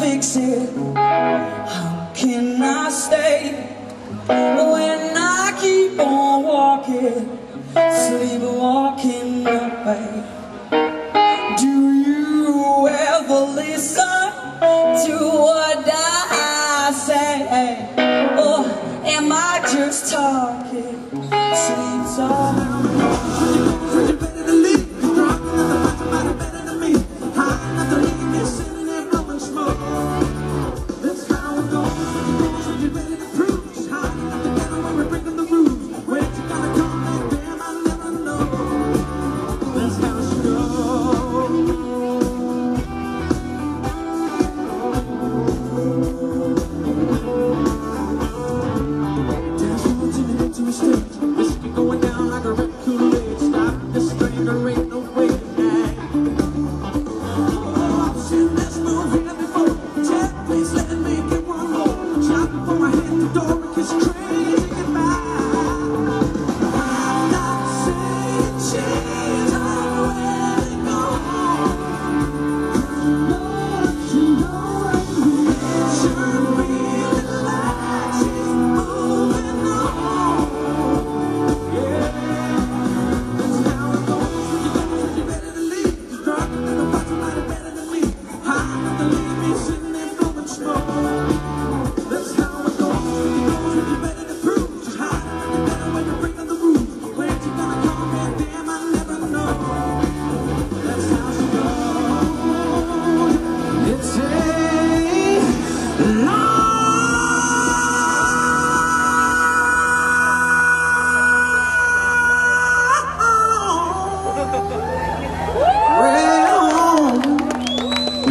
fix it? How can I stay when I keep on walking, sleepwalking away? Do you ever listen to what I say? Or am I just talking? Sweet talk.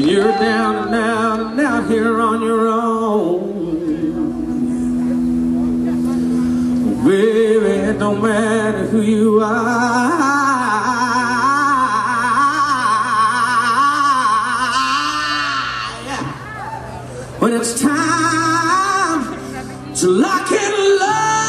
You're down and out and out here on your own. Baby, it don't matter who you are. When it's time to lock and load.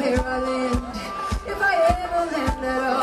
where I land, if I ever land at all.